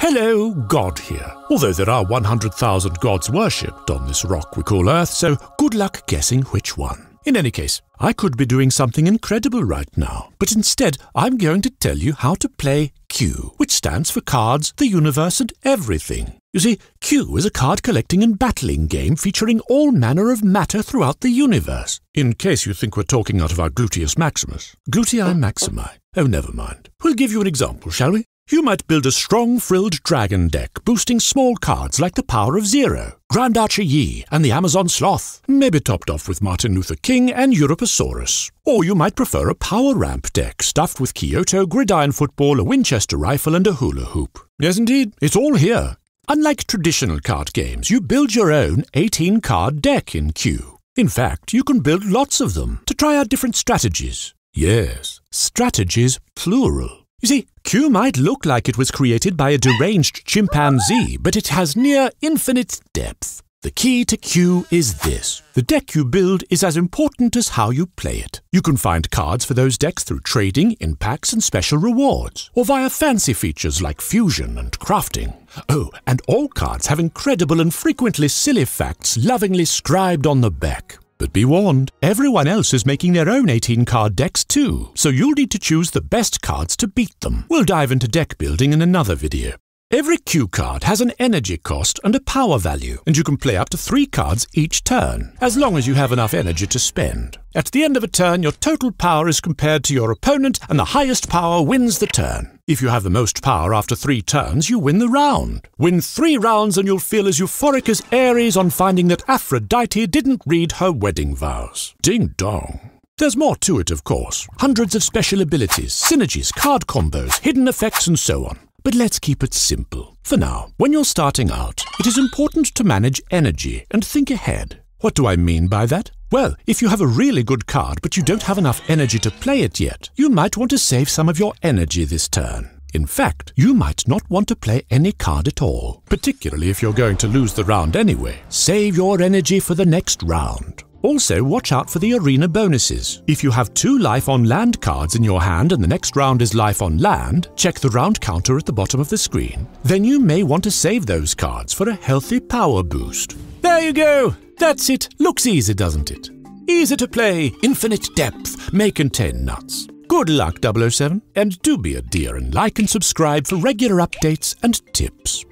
Hello, God here. Although there are 100,000 gods worshipped on this rock we call Earth, so good luck guessing which one. In any case, I could be doing something incredible right now, but instead I'm going to tell you how to play CUE, which stands for Cards, the Universe, and Everything. You see, CUE is a card collecting and battling game featuring all manner of matter throughout the universe. In case you think we're talking out of our gluteus maximus. Gluteus maximi. Oh, never mind. We'll give you an example, shall we? You might build a strong frilled dragon deck, boosting small cards like the Power of Zero, Grand Archer Yi, and the Amazon Sloth, maybe topped off with Martin Luther King and Europasaurus. Or you might prefer a power ramp deck stuffed with Kyoto, gridiron football, a Winchester rifle, and a hula hoop. Yes, indeed, it's all here. Unlike traditional card games, you build your own 18 card deck in CUE. In fact, you can build lots of them to try out different strategies. Yes, strategies plural. You see, CUE might look like it was created by a deranged chimpanzee, but it has near infinite depth. The key to CUE is this. The deck you build is as important as how you play it. You can find cards for those decks through trading, in packs, and special rewards, or via fancy features like fusion and crafting. Oh, and all cards have incredible and frequently silly facts lovingly scribed on the back. But be warned, everyone else is making their own 18 card decks too, so you'll need to choose the best cards to beat them. We'll dive into deck building in another video. Every CUE card has an energy cost and a power value, and you can play up to three cards each turn, as long as you have enough energy to spend. At the end of a turn, your total power is compared to your opponent, and the highest power wins the turn. If you have the most power after three turns, you win the round. Win three rounds and you'll feel as euphoric as Ares on finding that Aphrodite didn't read her wedding vows. Ding dong. There's more to it, of course. Hundreds of special abilities, synergies, card combos, hidden effects, and so on. But let's keep it simple. For now, when you're starting out, it is important to manage energy and think ahead. What do I mean by that? Well, if you have a really good card but you don't have enough energy to play it yet, you might want to save some of your energy this turn. In fact, you might not want to play any card at all, particularly if you're going to lose the round anyway. Save your energy for the next round. Also, watch out for the arena bonuses. If you have two life on land cards in your hand and the next round is life on land, check the round counter at the bottom of the screen. Then you may want to save those cards for a healthy power boost. There you go! That's it. Looks easy, doesn't it? Easy to play, infinite depth, may contain nuts. Good luck, 007, and do be a dear and like and subscribe for regular updates and tips.